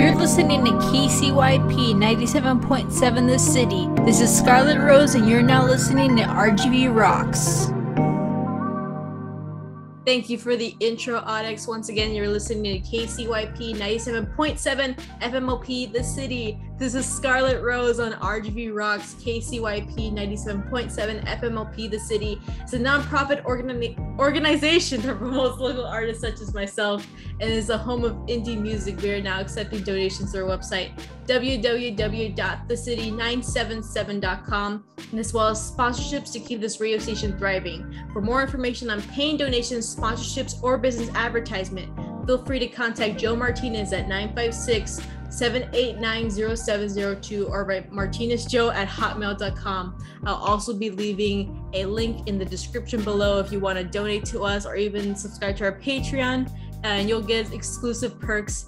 You're listening to KCYP 97.7 The City. This is Scarlet Rose, and you're now listening to RGV Rocks. Thank you for the intro, Onyx. Once again, you're listening to KCYP 97.7 FMOP The City. This is Scarlet Rose on RGV Rocks, KCYP 97.7 FMOP The City. It's a nonprofit organi- organization that promotes local artists such as myself and is a home of indie music. We are now accepting donations through our website, www.thecity977.com, and as well as sponsorships to keep this radio station thriving. For more information on paying donations, sponsorships, or business advertisement, feel free to contact Joe Martinez at 956 7890702 or write martinezjoe at hotmail.com. I'll also be leaving a link in the description below if you want to donate to us or even subscribe to our Patreon, and you'll get exclusive perks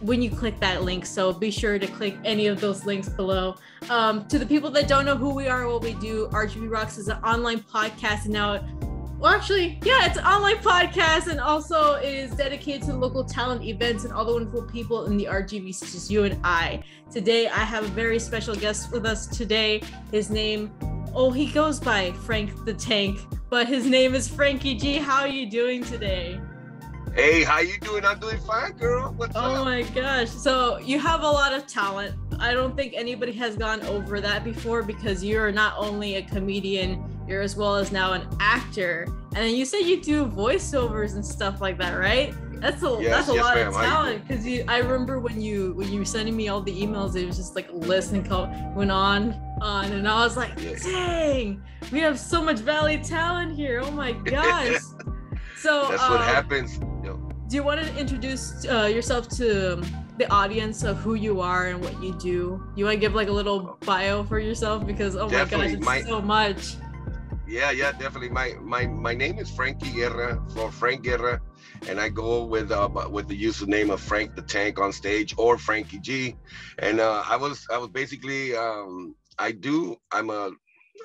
when you click that link. So be sure to click any of those links below. Um, to the people that don't know who we are, what we do, RGV Rocks is an online podcast, and now well, actually, yeah, it's an online podcast and also is dedicated to local talent events and all the wonderful people in the RGV, such as you and I. Today, I have a very special guest with us today. His name, oh, he goes by Frank the Tank, but his name is Frankie G. How are you doing today? Hey, how you doing? I'm doing fine, girl. What's up? oh up? my gosh. So you have a lot of talent. I don't think anybody has gone over that before because you're not only a comedian, you're as well as now an actor. And then you said you do voiceovers and stuff like that, right? That's a Yes, that's a yes, lot ma'am. of talent because you. I remember when you when you were sending me all the emails, it was just like a list and co- went on on, and I was like, Yes. dang, we have so much Valley talent here. Oh my gosh. So That's what um, happens. Yo, do you want to introduce uh, yourself to the audience of who you are and what you do? You want to give like a little bio for yourself because oh my gosh, it's My- so much. Yeah, yeah, definitely. My my my name is Frankie Guerra for Frank Guerra, and I go with uh with the username of Frank the Tank on stage or Frankie G. And uh, I was I was basically um, I do I'm a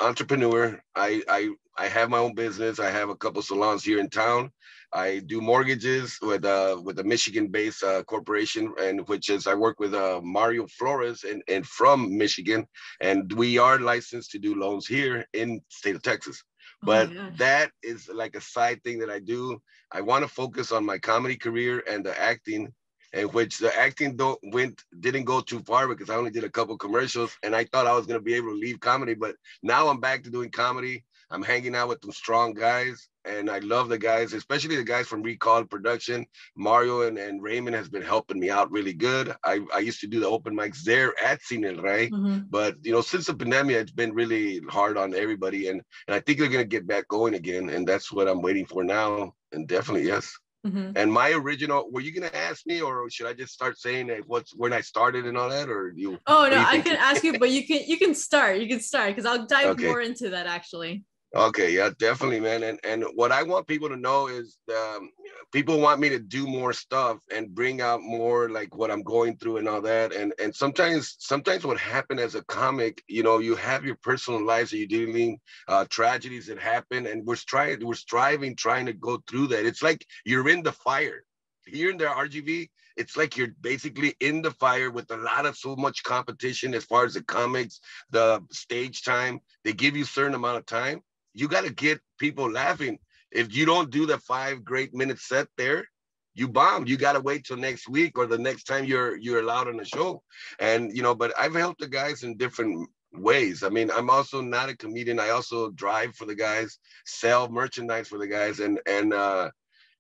entrepreneur. I I I have my own business. I have a couple salons here in town. I do mortgages with uh with a Michigan-based uh, corporation, and which is I work with uh, Mario Flores and and from Michigan, and we are licensed to do loans here in state of Texas. Oh But gosh. that is like a side thing that I do. I want to focus on my comedy career and the acting, in which the acting don't went didn't go too far because I only did a couple commercials, and I thought I was gonna be able to leave comedy, but now I'm back to doing comedy. I'm hanging out with some strong guys, and I love the guys, especially the guys from Recall Production. Mario and, and Raymond has been helping me out really good. I, I used to do the open mics there at Cine El Rey, Mhm. but you know, since the pandemic, it's been really hard on everybody, and and I think they're gonna get back going again, and that's what I'm waiting for now. And definitely, yes. Mhm. And my original, were you gonna ask me, or should I just start saying what's when I started and all that, or you? Oh no, you I can ask you, but you can you can start. You can start because I'll dive Okay. more into that actually. Okay, yeah, definitely, man. And and what I want people to know is um, people want me to do more stuff and bring out more like what I'm going through and all that. And and sometimes sometimes what happened as a comic, you know, you have your personal lives that you're dealing, uh, tragedies that happen, and we're trying, we're striving, trying to go through that. It's like you're in the fire. Here in the RGV, it's like you're basically in the fire with a lot of so much competition as far as the comics, the stage time. They give you certain amount of time you got to get people laughing. If you don't do the five great minute set there, you bomb. You got to wait till next week or the next time you're you're allowed on the show. And you know, but I've helped the guys in different ways. I mean, I'm also not a comedian. I also drive for the guys, sell merchandise for the guys, and and uh,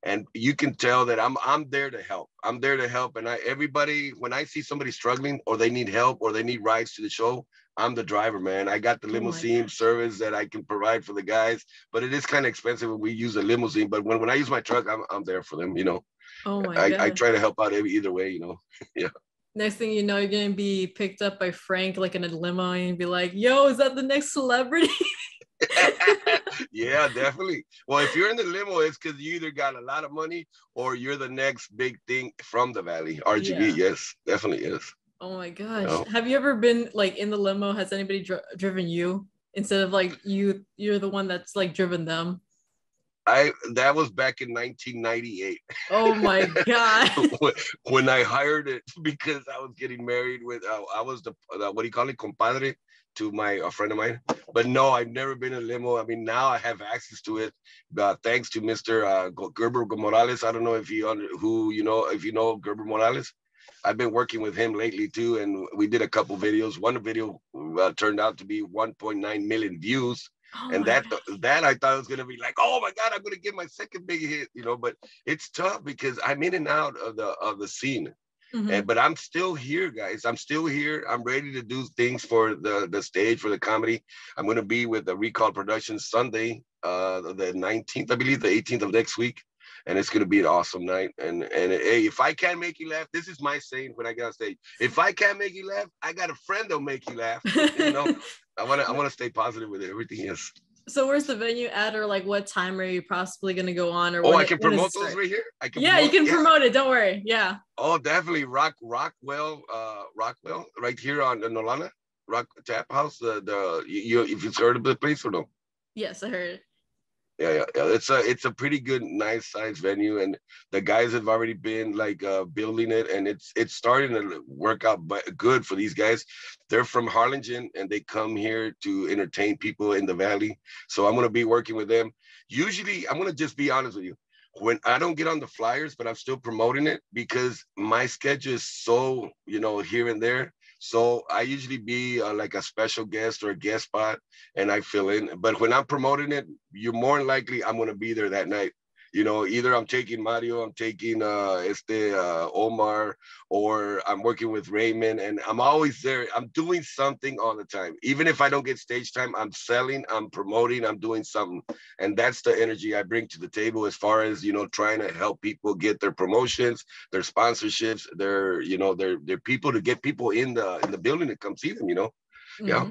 and you can tell that I'm I'm there to help. I'm there to help. And I everybody when I see somebody struggling or they need help or they need rides to the show, I'm the driver, man. I got the Oh limousine gosh. service that I can provide for the guys, but it is kind of expensive when we use a limousine. But when, when I use my truck, I'm, I'm there for them, you know. Oh my I, god. I try to help out every either way, you know. Yeah. Next thing you know, you're gonna be picked up by Frank like in a limo and be like, "Yo, is that the next celebrity?" yeah, definitely. Well, if you're in the limo, it's because you either got a lot of money or you're the next big thing from the valley. RGV, yes, definitely is. Oh my gosh. No. Have you ever been like in the limo? Has anybody dri- driven you instead of like you you're the one that's like driven them? I that was back in 1998. Oh my god! when, when, I hired it because I was getting married with uh, I was the, what do you call it compadre to my a friend of mine. But no, I've never been in limo. I mean, now I have access to it, uh, thanks to Mr. Uh, Gerber Morales. I don't know if you under, who you know if you know Gerber Morales. I've been working with him lately too, and we did a couple videos. One video uh, turned out to be 1.9 million views. Oh and that God. that I thought was gonna be like, oh my God, I'm gonna get my second big hit, you know. But it's tough because I'm in and out of the of the scene. Mm-hmm. And, but I'm still here, guys. I'm still here. I'm ready to do things for the the stage for the comedy. I'm going to be with the Recall Productions Sunday, uh, the 19th, I believe, the 18th of next week, and it's going to be an awesome night. And and hey, if I can't make you laugh, this is my saying when I get on stage. If I can't make you laugh, I got a friend that'll make you laugh. you know, I want to I want to stay positive with it. Everything is. So where's the venue at, or like what time are you possibly going to go on? Or oh, I can it, promote those right here. I can. Yeah, promote, you can yeah. promote it. Don't worry. Yeah. Oh, definitely Rock Rockwell, uh, Rockwell, right here on the Nolana Rock Tap House. The the you if you've heard of the place or no? Yes, I heard yeah, yeah. It's a it's a pretty good, nice size venue, and the guys have already been like uh, building it, and it's it's starting to work out but good for these guys. They're from Harlingen, and they come here to entertain people in the valley. So I'm gonna be working with them. Usually, I'm gonna just be honest with you. When I don't get on the flyers, but I'm still promoting it because my schedule is so you know here and there so I usually be uh, like a special guest or a guest spot and I fill in. But when I'm promoting it, you're more likely I'm going to be there that night you know, either I'm taking Mario, I'm taking uh, este uh, Omar, or I'm working with Raymond, and I'm always there. I'm doing something all the time. Even if I don't get stage time, I'm selling, I'm promoting, I'm doing something, and that's the energy I bring to the table as far as you know, trying to help people get their promotions, their sponsorships, their you know, their their people to get people in the in the building to come see them. You know, mm-hmm. yeah.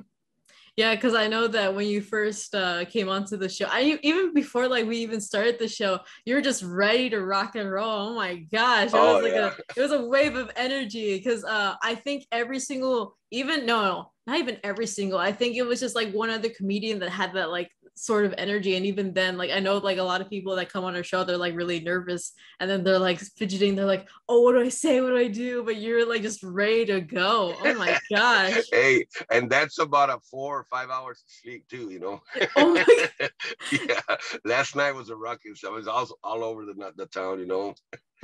Yeah, because I know that when you first uh, came onto the show, I even before like we even started the show, you were just ready to rock and roll. Oh my gosh, it oh, was like yeah. a it was a wave of energy. Because uh, I think every single, even no, no, not even every single. I think it was just like one other comedian that had that like sort of energy and even then like i know like a lot of people that come on our show they're like really nervous and then they're like fidgeting they're like oh what do i say what do i do but you're like just ready to go oh my gosh hey and that's about a four or five hours of sleep too you know oh my yeah last night was a ruckus i was also all over the, the town you know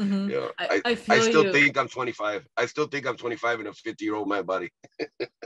Mm-hmm. Yeah, I, I, I, still you. think I'm 25. I still think I'm 25 in a 50 year old man body.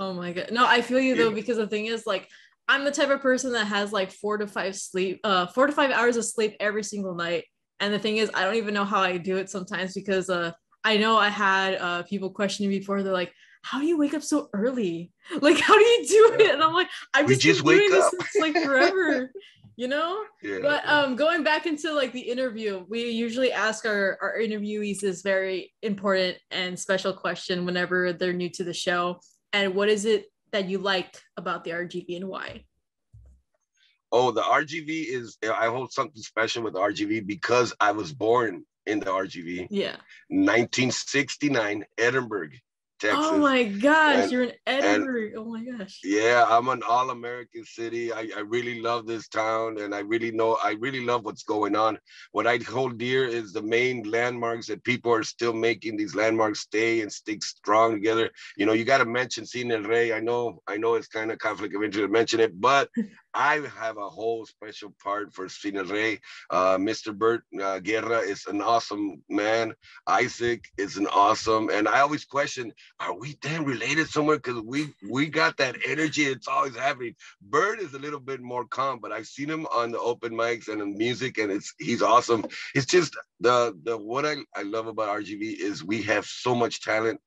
oh my god, no, I feel you though yeah. because the thing is like I'm the type of person that has like four to five sleep, uh, four to five hours of sleep every single night. And the thing is, I don't even know how I do it sometimes because uh, I know I had uh, people questioning me before. They're like, "How do you wake up so early? Like, how do you do it?" And I'm like, "I've just, just been doing up. this since like forever." you know yeah, but um going back into like the interview we usually ask our our interviewees this very important and special question whenever they're new to the show and what is it that you like about the RGV and why? Oh, the RGV is I hold something special with RGV because I was born in the RGV. Yeah. 1969, Edinburg. Texas. Oh my gosh, and, you're in Edinburg. oh my gosh. Yeah, I'm an all-American city. I, I really love this town and I really know I really love what's going on. What I hold dear is the main landmarks that people are still making these landmarks stay and stick strong together. You know, you got to mention Cine El Rey. I know, I know it's kind of conflict of interest to mention it, but I have a whole special part for Cine Rey. Uh, Mr. Bert uh, Guerra is an awesome man. Isaac is an awesome, and I always question, are we damn related somewhere? Because we we got that energy. It's always happening. Bert is a little bit more calm, but I've seen him on the open mics and in music, and it's he's awesome. It's just the the what I, I love about RGV is we have so much talent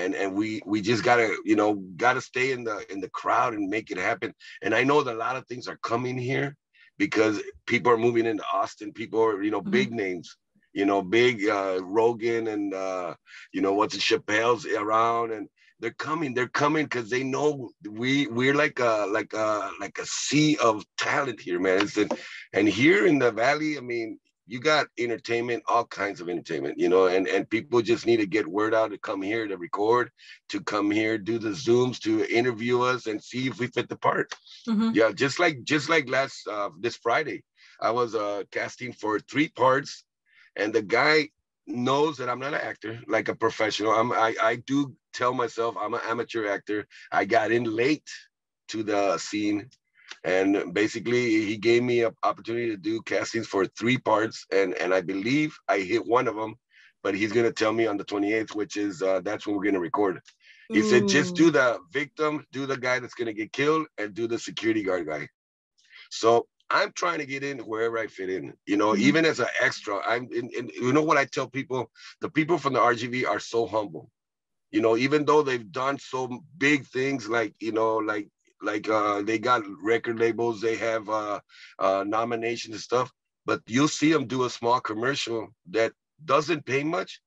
and and we we just gotta you know gotta stay in the in the crowd and make it happen. And i know that a lot of things are coming here because people are moving into austin. People are you know mm-hmm. big names you know big uh rogan and uh you know what's the chappelle's around and they're coming they're coming because they know we we're like a like a like a sea of talent here man. And, and here in the valley i mean you got entertainment, all kinds of entertainment, you know, and, and people just need to get word out to come here to record, to come here, do the Zooms, to interview us and see if we fit the part. Mm-hmm. Yeah, just like just like last uh, this Friday. I was uh, casting for three parts, and the guy knows that I'm not an actor, like a professional. I'm I, I do tell myself I'm an amateur actor. I got in late to the scene. And basically he gave me an opportunity to do castings for three parts. And, and I believe I hit one of them, but he's gonna tell me on the 28th, which is uh, that's when we're gonna record. He Ooh. said, just do the victim, do the guy that's gonna get killed, and do the security guard guy. So I'm trying to get in wherever I fit in. You know, mm-hmm. even as an extra, I'm in, in, You know what I tell people? The people from the RGV are so humble. You know, even though they've done so big things, like you know, like like uh, they got record labels, they have uh, uh, nominations and stuff. But you'll see them do a small commercial that doesn't pay much,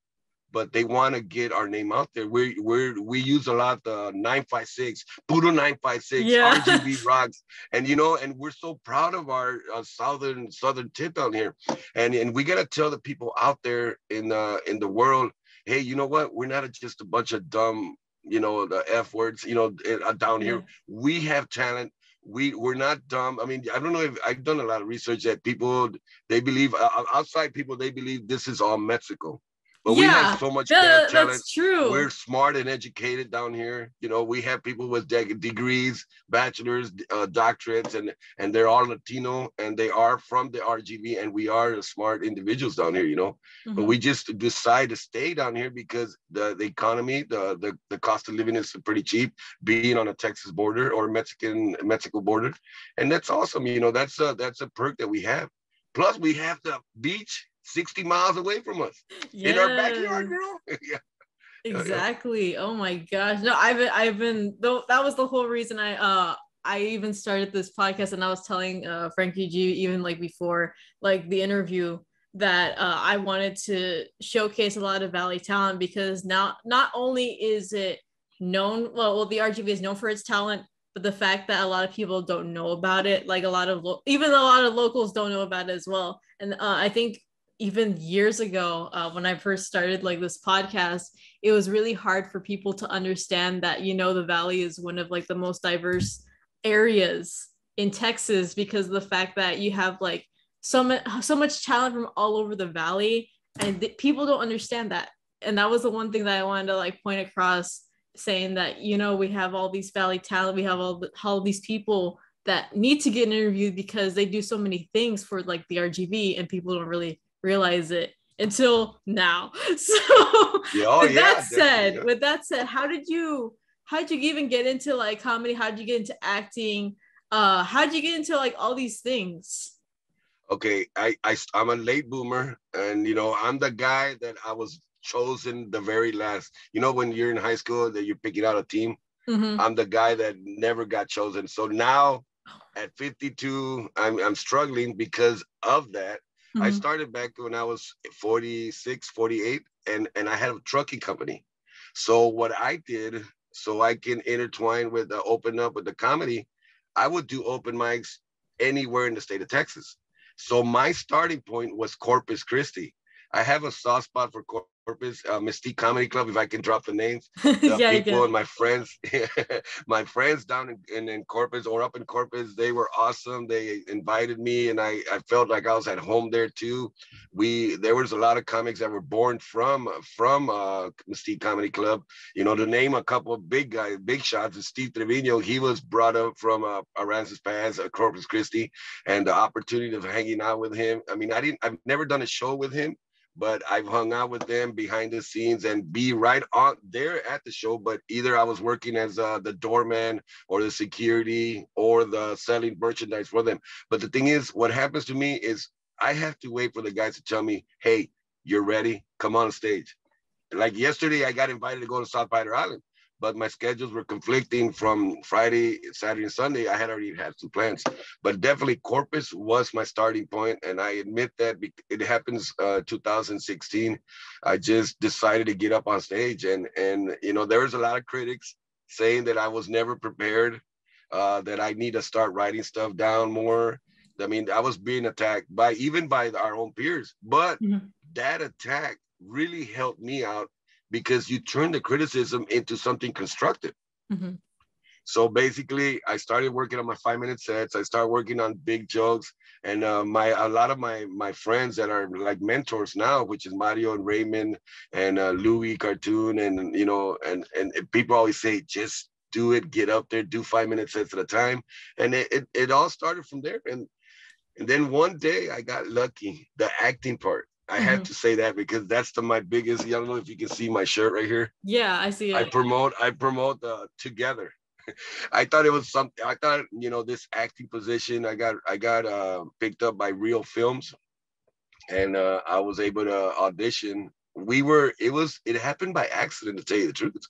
but they want to get our name out there. We we we use a lot the 956, Puro 956, yeah. RGV rocks, and you know, and we're so proud of our uh, southern southern tip down here, and and we gotta tell the people out there in the in the world, hey, you know what? We're not just a bunch of dumb, you know, the f words, you know, uh, down here. Yeah. We have talent we we're not dumb. I mean, I don't know if I've done a lot of research that people they believe uh, outside people they believe this is all Mexico. But yeah, we have so much talent. That's true. We're smart and educated down here. You know, we have people with de- degrees, bachelors, uh, doctorates, and and they're all Latino and they are from the RGV, and we are smart individuals down here. You know, mm-hmm. but we just decide to stay down here because the the economy, the the the cost of living is pretty cheap, being on a Texas border or Mexican Mexico border, and that's awesome. You know, that's a that's a perk that we have. Plus, we have the beach 60 miles away from us yes. in our backyard, girl. yeah. Exactly. Oh my gosh. No, I've been, I've been though that was the whole reason I uh I even started this podcast and I was telling uh Frankie G even like before like the interview that uh, I wanted to showcase a lot of Valley talent because now not only is it known well, well the RGV is known for its talent but the fact that a lot of people don't know about it like a lot of lo- even a lot of locals don't know about it as well and uh, I think even years ago uh, when i first started like this podcast it was really hard for people to understand that you know the valley is one of like the most diverse areas in texas because of the fact that you have like so much so much talent from all over the valley and th- people don't understand that. And that was the one thing that i wanted to like point across saying that you know we have all these valley talent we have all, the, all these people that need to get interviewed because they do so many things for like the rgv and people don't really realize it until now. So oh, with yeah, that said, yeah. with that said, how did you how did you even get into like comedy? How did you get into acting? Uh how did you get into like all these things? Okay, I, I I'm a late boomer and you know I'm the guy that I was chosen the very last. You know when you're in high school that you're picking out a team. Mm-hmm. I'm the guy that never got chosen. So now at 52, I'm I'm struggling because of that Mm-hmm. I started back when I was 46, 48, and, and I had a trucking company. So what I did, so I can intertwine with the open up with the comedy, I would do open mics anywhere in the state of Texas. So my starting point was Corpus Christi. I have a soft spot for Corpus uh, Mystique Comedy Club. If I can drop the names, the yeah, people and my friends, my friends down in, in, in, Corpus or up in Corpus, they were awesome. They invited me, and I I felt like I was at home there too. We there was a lot of comics that were born from from uh, Mystique Comedy Club. You know, to name a couple of big guys, big shots, is Steve Trevino. He was brought up from uh, Aransas Pass, uh, Corpus Christi, and the opportunity of hanging out with him. I mean, I didn't. I've never done a show with him but I've hung out with them behind the scenes and be right on there at the show. But either I was working as uh, the doorman or the security or the selling merchandise for them. But the thing is, what happens to me is I have to wait for the guys to tell me, hey, you're ready, come on stage. Like yesterday, I got invited to go to South Padre Island but my schedules were conflicting from Friday, Saturday, and Sunday. I had already had two plans, but definitely Corpus was my starting point, and I admit that it happens uh, 2016. I just decided to get up on stage, and and you know there was a lot of critics saying that I was never prepared, uh, that I need to start writing stuff down more. I mean, I was being attacked by even by our own peers, but mm-hmm. that attack really helped me out because you turn the criticism into something constructive. Mm-hmm. So basically, I started working on my five minute sets. I started working on big jokes, and uh, my a lot of my my friends that are like mentors now, which is Mario and Raymond and uh, Louis Cartoon, and you know, and and people always say just do it, get up there, do five minute sets at a time, and it it, it all started from there. And and then one day I got lucky, the acting part. I mm-hmm. have to say that because that's the my biggest. I don't know if you can see my shirt right here. Yeah, I see it. I promote. I promote the together. I thought it was something. I thought you know this acting position. I got I got uh, picked up by Real Films, and uh, I was able to audition. We were. It was. It happened by accident to tell you the truth.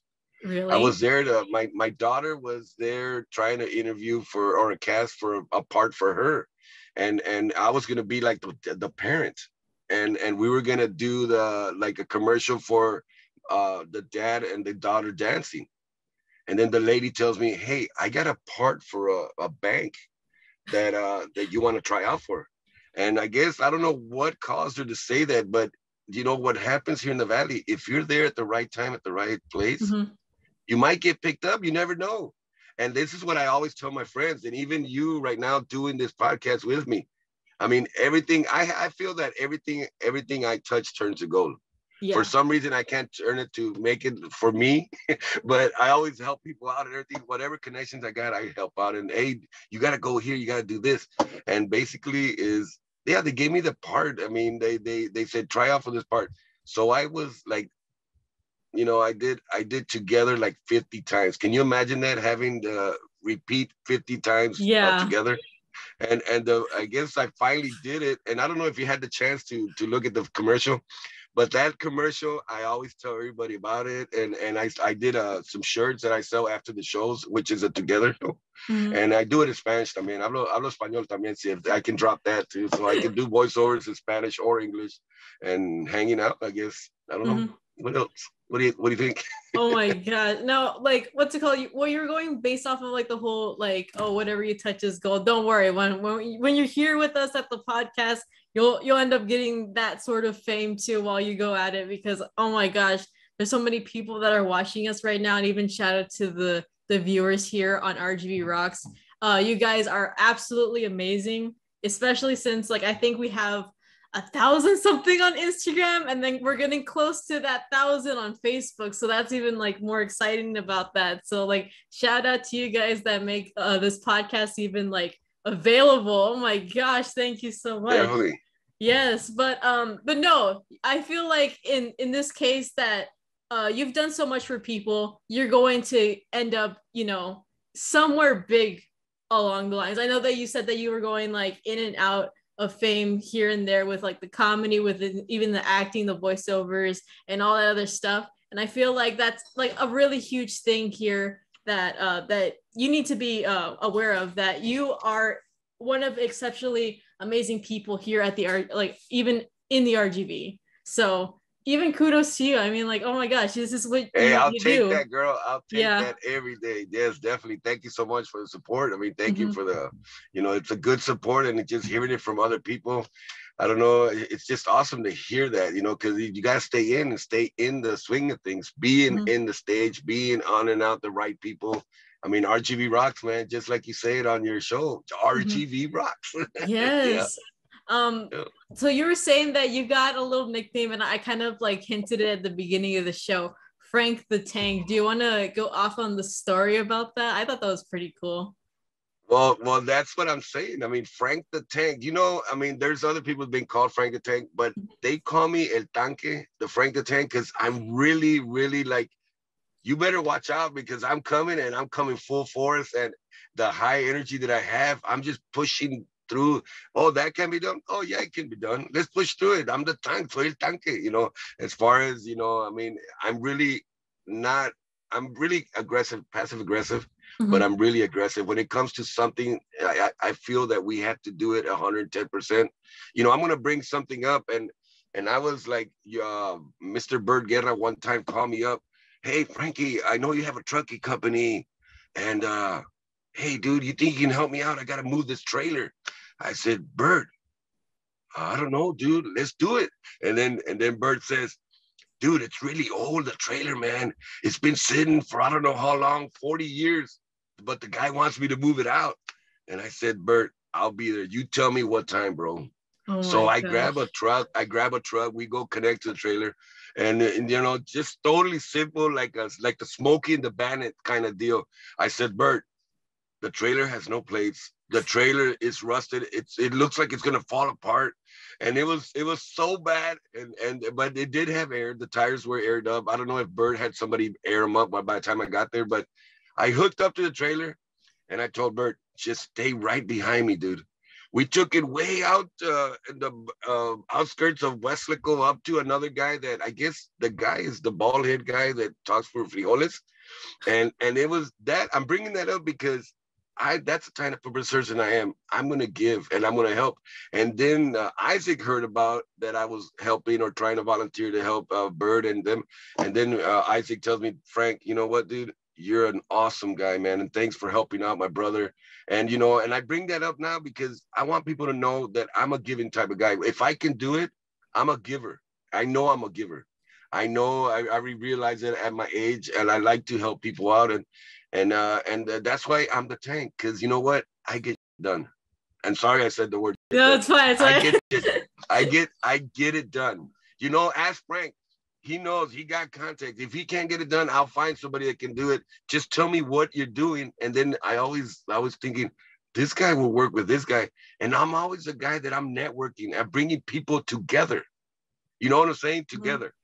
Really? I was there to my my daughter was there trying to interview for or a cast for a, a part for her, and and I was gonna be like the, the parent and and we were gonna do the like a commercial for uh the dad and the daughter dancing. And then the lady tells me hey i got a part for a, a bank that uh that you want to try out for. And i guess i don't know what caused her to say that but you know what happens here in the valley? If you're there at the right time at the right place mm-hmm. you might get picked up you never know. And this is what i always tell my friends and even you right now doing this podcast with me I mean, everything I, I feel that everything everything I touch turns to gold. Yeah. For some reason, I can't turn it to make it for me, but I always help people out and everything. Whatever connections I got, I help out. And hey, you got to go here, you got to do this. And basically, is yeah, they gave me the part. I mean, they they they said try out for this part. So I was like, you know, I did I did together like 50 times. Can you imagine that having to repeat 50 times yeah. together? And and the, I guess I finally did it. And I don't know if you had the chance to to look at the commercial, but that commercial I always tell everybody about it. And and I I did uh some shirts that I sell after the shows, which is a together show, mm-hmm. and I do it in Spanish. I mean, hablo hablo español también. See if I can drop that too, so I can do voiceovers in Spanish or English, and hanging out. I guess I don't know mm-hmm. What else. What do you What do you think? oh my god! No, like what's it called? You, well, you're going based off of like the whole like oh whatever you touch is gold. Don't worry when when when you're here with us at the podcast, you'll you'll end up getting that sort of fame too while you go at it because oh my gosh, there's so many people that are watching us right now, and even shout out to the the viewers here on RGV Rocks. Uh, you guys are absolutely amazing, especially since like I think we have a thousand something on Instagram, and then we're getting close to that thousand on Facebook. So that's even like more exciting about that. So like shout out to you guys that make uh, this podcast even like available. Oh my gosh, thank you so much. Definitely. Yes, but um, but no, I feel like in in this case that uh, you've done so much for people, you're going to end up, you know, somewhere big along the lines. I know that you said that you were going like in and out of fame here and there with like the comedy with the, even the acting the voiceovers and all that other stuff. And i feel like that's like a really huge thing here that uh that you need to be uh, aware of that you are one of exceptionally amazing people here at the art like even in the rgv so even kudos to you. I mean, like, oh my gosh, this is what hey, you, I'll you take do. that, girl. I'll take yeah. that every day. Yes, definitely. Thank you so much for the support. I mean, thank mm-hmm. you for the, you know, it's a good support and just hearing it from other people. I don't know. It's just awesome to hear that, you know, because you got to stay in and stay in the swing of things, being mm-hmm. in the stage, being on and out the right people. I mean, RGV rocks, man. Just like you say it on your show, RGV mm-hmm. rocks. yes. Yeah. Um, so you were saying that you got a little nickname, and I kind of like hinted it at the beginning of the show, Frank the Tank. Do you want to go off on the story about that? I thought that was pretty cool. Well, well, that's what I'm saying. I mean, Frank the Tank. You know, I mean, there's other people being called Frank the Tank, but they call me El Tanque, the Frank the Tank, because I'm really, really like, you better watch out because I'm coming and I'm coming full force and the high energy that I have, I'm just pushing through. Oh, that can be done. Oh, yeah, it can be done. Let's push through it. I'm the tank, soy el tanque. You know, as far as you know, I mean, I'm really not. I'm really aggressive, passive aggressive, mm-hmm. but I'm really aggressive when it comes to something. I, I feel that we have to do it 110. percent You know, I'm gonna bring something up, and and I was like, uh, Mr. Bert Guerra one time called me up. Hey, Frankie, I know you have a trucking company, and uh, hey, dude, you think you can help me out? I got to move this trailer. I said, Bert, I don't know, dude, let's do it. And then, and then Bert says, dude, it's really old, the trailer, man. It's been sitting for I don't know how long, 40 years. but the guy wants me to move it out. And I said, Bert, I'll be there. You tell me what time, bro. Oh so I gosh. grab a truck. I grab a truck. We go connect to the trailer, and, and you know, just totally simple, like a like the Smokey and the Bandit kind of deal. I said, Bert, the trailer has no plates. The trailer is rusted. It's it looks like it's gonna fall apart, and it was it was so bad. And and but it did have air. The tires were aired up. I don't know if Bert had somebody air them up by, by the time I got there, but I hooked up to the trailer, and I told Bert, just stay right behind me, dude. We took it way out uh, in the uh, outskirts of Weslaco up to another guy that I guess the guy is the bald head guy that talks for frijoles. And and it was that I'm bringing that up because I that's the kind of person I am. I'm gonna give and I'm gonna help. And then uh, Isaac heard about that I was helping or trying to volunteer to help uh, Bert and them. And then uh, Isaac tells me, Frank, you know what, dude? You're an awesome guy, man, and thanks for helping out my brother. And you know, and I bring that up now because I want people to know that I'm a giving type of guy. If I can do it, I'm a giver. I know I'm a giver. I know I, I realize it at my age, and I like to help people out. And and uh, and uh, that's why I'm the tank because you know what I get done. And sorry I said the word. No, it's fine. It's fine. I get it, I get I get it done. You know, ask Frank. He knows he got contact. If he can't get it done, I'll find somebody that can do it. Just tell me what you're doing, and then I always I was thinking this guy will work with this guy, and I'm always a guy that I'm networking and bringing people together. You know what I'm saying? Mm-hmm. Together. Mm-hmm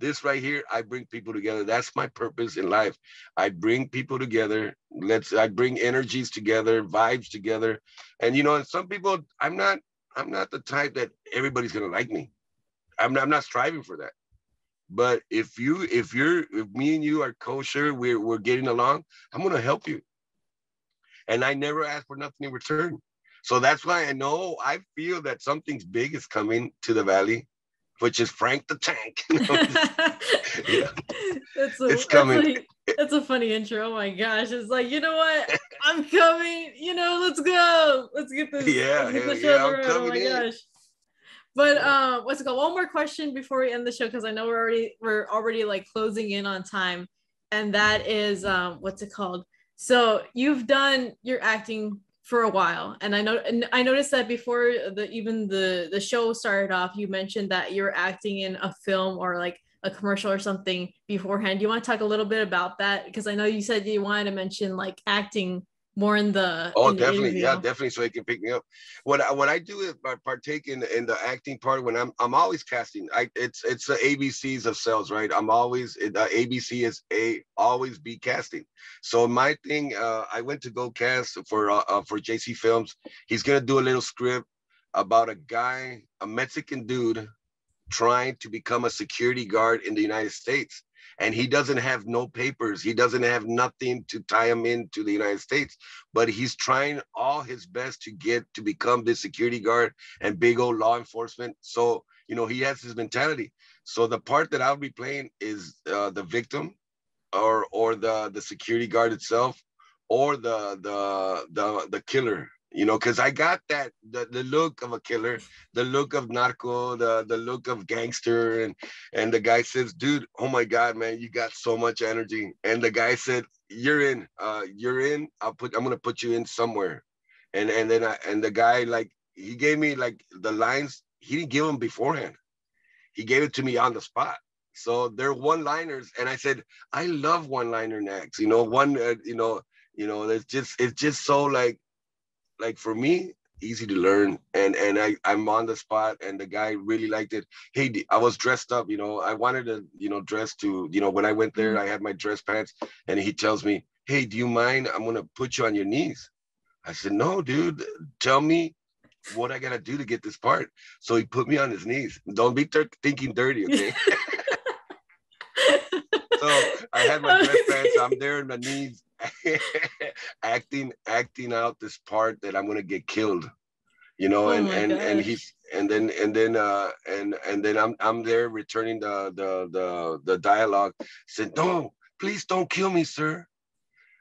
this right here i bring people together. That's my purpose in life. I bring people together. Let's i bring energies together vibes together. And you know and some people i'm not i'm not the type that everybody's gonna like me. I'm not, I'm not striving for that. But if you if you're if me and you are kosher we're, we're getting along i'm gonna help you. And i never ask for nothing in return. So that's why i know i feel that something's big is coming to the valley which is Frank the Tank. yeah. That's a, it's coming. That's, like, that's, a funny intro. Oh my gosh. It's like, you know what? I'm coming. You know, let's go. Let's get this. Yeah. Get the yeah, I'm coming oh my in. gosh. But um, what's it called? One more question before we end the show because I know we're already we're already like closing in on time, and that is um, what's it called? So you've done your acting for a while. And i know and i noticed that before the even the the show started off you mentioned that you're acting in a film or like a commercial or something beforehand. Do you want to talk a little bit about that? Because i know you said you wanted to mention like acting more in the oh in definitely. Interview. yeah definitely so he can pick me up. What I, what I do is I partake in, in the acting part when I'm I'm always casting. I it's it's the ABCs of sales right? I'm always the ABC is a always be casting. So my thing uh, I went to go cast for uh, uh, for JC Films. He's gonna do a little script about a guy a Mexican dude trying to become a security guard in the United States and he doesn't have no papers. He doesn't have nothing to tie him into the United States, but he's trying all his best to get to become this security guard and big old law enforcement. So, you know, he has his mentality. So the part that I'll be playing is uh, the victim or or the the security guard itself or the the the the killer you know, because I got that the, the look of a killer, the look of narco, the the look of gangster, and and the guy says, "Dude, oh my God, man, you got so much energy." And the guy said, "You're in, uh, you're in. I'll put, I'm gonna put you in somewhere." And and then I and the guy like he gave me like the lines. He didn't give them beforehand. He gave it to me on the spot. So they're one-liners, and I said, "I love one-liner acts." You know, one, uh, you know, you know, it's just it's just so like like for me, easy to learn and and I I'm on the spot and the guy really liked it. Hey, I was dressed up, you know. I wanted to, you know, dress to, you know, when I went there, mm-hmm. I had my dress pants and he tells me, "Hey, do you mind? I'm going to put you on your knees." I said, "No, dude. Tell me what I got to do to get this part." So he put me on his knees. Don't be ter- thinking dirty, okay? so I had my dress pants. I'm there in the knees acting acting out this part that I'm gonna get killed, you know, oh and and gosh. and he's and then and then uh and and then I'm I'm there returning the the the the dialogue. Said no, please don't kill me, sir.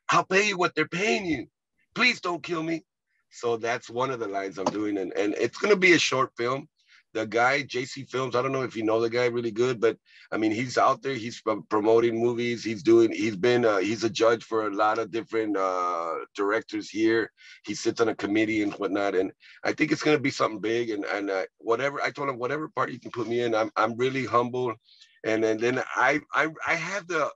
I'll pay you what they're paying you. Please don't kill me. So that's one of the lines I'm doing, and and it's gonna be a short film. The guy JC Films. I don't know if you know the guy really good, but I mean he's out there. He's promoting movies. He's doing. He's been. Uh, he's a judge for a lot of different uh, directors here. He sits on a committee and whatnot. And I think it's gonna be something big. And and uh, whatever I told him, whatever part you can put me in, I'm I'm really humble. And and then I I I have the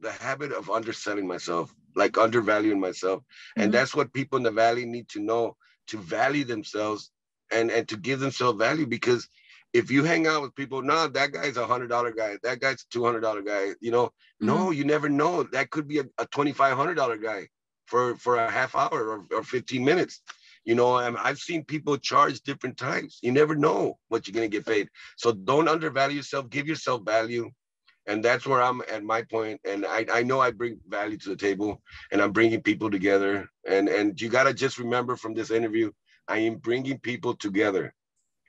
the habit of underselling myself, like undervaluing myself, mm-hmm. and that's what people in the valley need to know to value themselves and and to give themselves value because if you hang out with people, no, nah, that guy's a hundred dollar guy, that guy's a two hundred dollar guy, you know, mm-hmm. no, you never know. That could be a, a twenty five hundred dollar guy for for a half hour or, or fifteen minutes. You know, I've seen people charge different times. You never know what you're gonna get paid. So don't undervalue yourself. Give yourself value, and that's where I'm at my point. And I, I know I bring value to the table, and I'm bringing people together. And and you gotta just remember from this interview, I am bringing people together,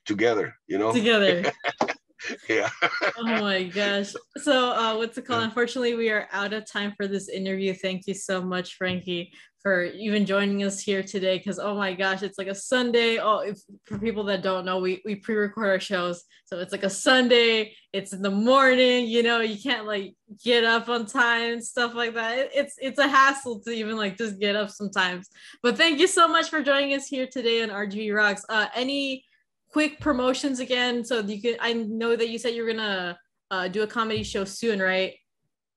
together, you know, together. yeah. oh my gosh. So, uh, what's it called? Unfortunately, we are out of time for this interview. Thank you so much, Frankie, for even joining us here today. Because oh my gosh, it's like a Sunday. Oh, if, for people that don't know, we we pre-record our shows, so it's like a Sunday. It's in the morning. You know, you can't like get up on time stuff like that. It, it's it's a hassle to even like just get up sometimes. But thank you so much for joining us here today on RGV Rocks. Uh, any quick promotions again so you could i know that you said you're gonna uh, do a comedy show soon right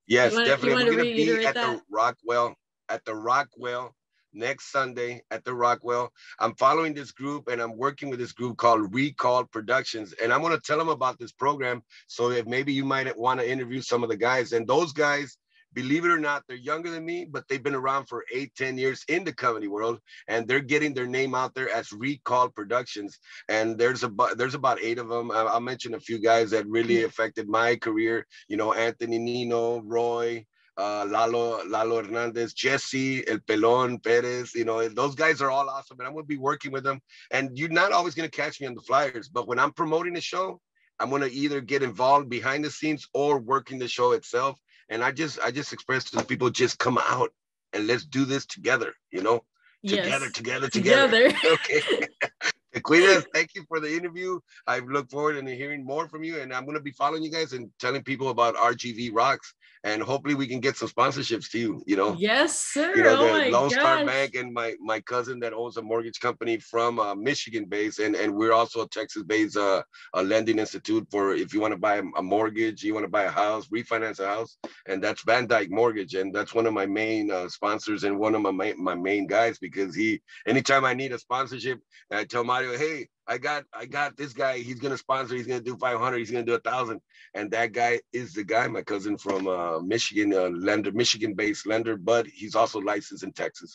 yes wanna, definitely we're gonna be at that? the rockwell at the rockwell next sunday at the rockwell i'm following this group and i'm working with this group called recall productions and i'm going to tell them about this program so if maybe you might want to interview some of the guys and those guys believe it or not, they're younger than me, but they've been around for eight, ten years in the comedy world, and they're getting their name out there as Recall Productions. And there's about there's about eight of them. I'll mention a few guys that really mm-hmm. affected my career. You know, Anthony Nino, Roy. Uh, Lalo, Lalo Hernandez, Jesse, El Pelon, Perez, you know, those guys are all awesome. And I'm going to be working with them. And you're not always going to catch me on the flyers, but when I'm promoting a show, I'm going to either get involved behind the scenes or working the show itself. And I just I just express to the people, just come out and let's do this together, you know? Yes. Together, together, together. together. okay. Equitas, thank you for the interview. I look forward to hearing more from you, and I'm going to be following you guys and telling people about RGV Rocks and hopefully we can get some sponsorships to you. You know. Yes, sir. You know, oh the Lone gosh. Star Bank and my my cousin that owns a mortgage company from uh, Michigan base, and and we're also a Texas based uh, a lending institute for if you want to buy a mortgage, you want to buy a house, refinance a house, and that's Van Dyke Mortgage, and that's one of my main uh, sponsors and one of my main, my main guys because he anytime I need a sponsorship, I tell Mario, hey, I got I got this guy. He's gonna sponsor. He's gonna do 500. He's gonna do a thousand. And that guy is the guy. My cousin from uh, Michigan, uh, lender, Michigan-based lender, but he's also licensed in Texas.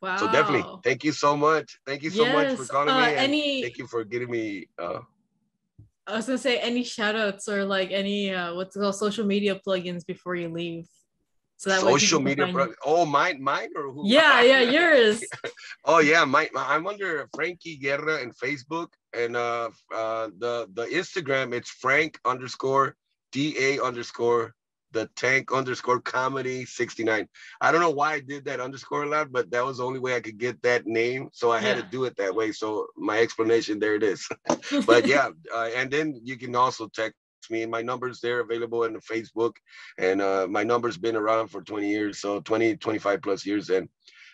Wow. So definitely, thank you so much. Thank you so yes. much for calling uh, me. any... Thank you for getting me. Uh, I was gonna say any shout outs or like any uh, what's called social media plugins before you leave. So that social media. Pro- oh, mine, mine or who? Yeah, yeah, yours. oh yeah, my, my, I'm under Frankie Guerra and Facebook, and uh, uh, the the Instagram it's Frank underscore da underscore the tank underscore comedy 69 i don't know why i did that underscore a lot but that was the only way i could get that name so i had yeah. to do it that way so my explanation there it is but yeah uh, and then you can also text me and my numbers there available in the facebook and uh, my number's been around for 20 years so 20 25 plus years and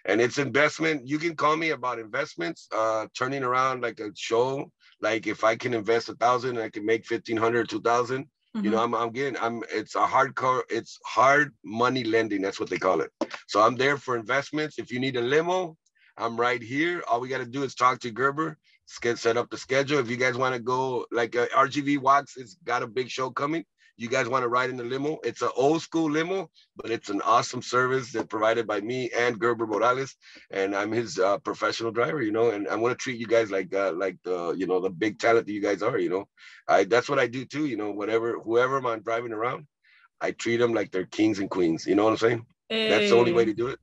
and it's investment. You can call me about investments uh turning around like a show like if i can invest a thousand i can make 1500 2000 mm-hmm. you know I'm, I'm getting i'm it's a hardcore it's hard money lending that's what they call it. So i'm there for investments. If you need a limo i'm right here. All we got to do is talk to gerber set up the schedule. If you guys want to go, like uh, RGV Wax, it's got a big show coming. You guys want to ride in the limo? It's an old school limo, but it's an awesome service that provided by me and Gerber Morales, and I'm his uh, professional driver. You know, and I'm gonna treat you guys like uh, like the you know the big talent that you guys are. You know, I that's what I do too. You know, whatever whoever I'm driving around, I treat them like they're kings and queens. You know what I'm saying? Hey. That's the only way to do it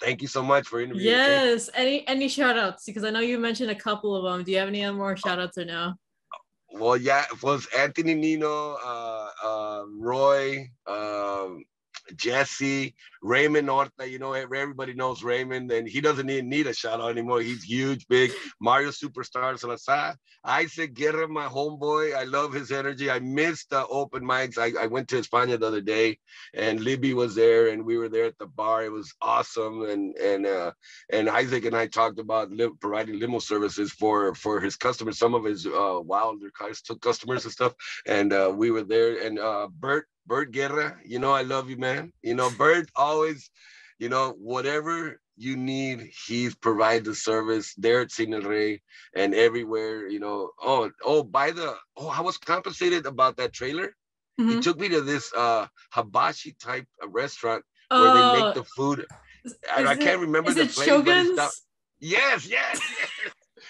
thank you so much for interviewing. Yes. Any any shout outs? Because I know you mentioned a couple of them. Do you have any more shout outs or no? Well, yeah, it was Anthony Nino, uh, uh, Roy, um, Jesse, Raymond Orta, you know, everybody knows Raymond, and he doesn't even need a shout out anymore. He's huge, big. Mario Superstar Salazar. Isaac Guerra, my homeboy. I love his energy. I missed the open mics. I, I went to España the other day, and Libby was there, and we were there at the bar. It was awesome. And and uh, and Isaac and I talked about li- providing limo services for for his customers, some of his uh, wilder customers and stuff. And uh, we were there, and uh, Bert Bert Guerra, you know, I love you, man. You know, Bert always, you know, whatever you need, he's provide the service there at Cine Rey and everywhere, you know. Oh, oh, by the oh, I was compensated about that trailer. Mm-hmm. He took me to this uh hibachi type restaurant where they make oh. the food. I, I, can't remember the flavor. Yes, yes, yes.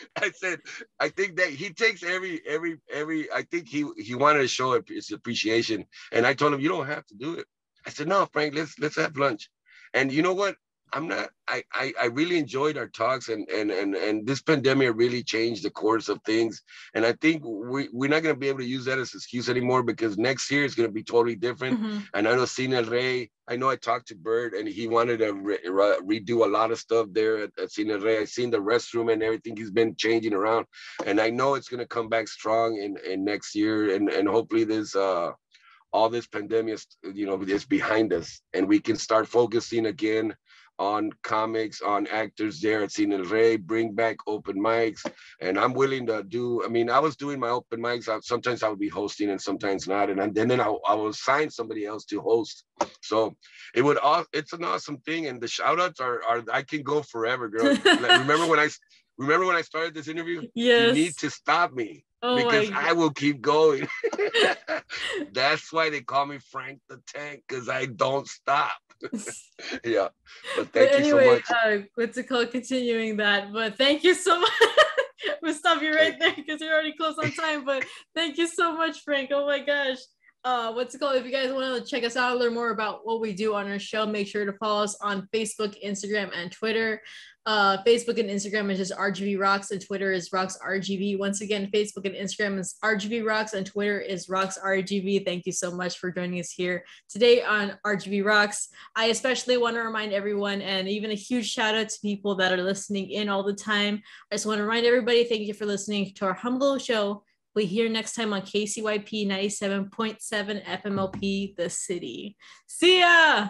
I said, I think that he takes every every every. I think he he wanted to show his appreciation, and I told him you don't have to do it. I said, no, Frank, let's let's have lunch. And you know what? I'm not. I, I I really enjoyed our talks, and and and and this pandemic really changed the course of things. And I think we we're not gonna be able to use that as excuse anymore because next year is gonna be totally different. Mm-hmm. And I know Cine Rey. I know I talked to Bert, and he wanted to re- re- redo a lot of stuff there at, at Cine Rey. I seen the restroom and everything. He's been changing around, and I know it's gonna come back strong in in next year. And and hopefully this uh all this pandemic is you know is behind us and we can start focusing again on comics, on actors there at Cine El Rey, bring back open mics. And I'm willing to do, I mean, I was doing my open mics. I, sometimes I would be hosting and sometimes not. And, and then I, I will sign somebody else to host. So it would, it's an awesome thing. And the shout outs are, are I can go forever, girl. remember when I, remember when I started this interview? Yes. You need to stop me. Oh because I will keep going. That's why they call me Frank the Tank because I don't stop. yeah, but thank but anyway, you so much. Uh, what's it called? Continuing that, but thank you so much. we'll stop you right there because you're already close on time. But thank you so much, Frank. Oh my gosh. Uh, what's it called? If you guys want to check us out, learn more about what we do on our show, make sure to follow us on Facebook, Instagram, and Twitter. Uh, Facebook and Instagram is just RGV Rocks, and Twitter is Rocks RGV. Once again, Facebook and Instagram is RGV Rocks, and Twitter is Rocks RGV. Thank you so much for joining us here today on RGV Rocks. I especially want to remind everyone, and even a huge shout out to people that are listening in all the time. I just want to remind everybody, thank you for listening to our humble show. We hear next time on KCYP 97.7 FMLP, The City. See ya!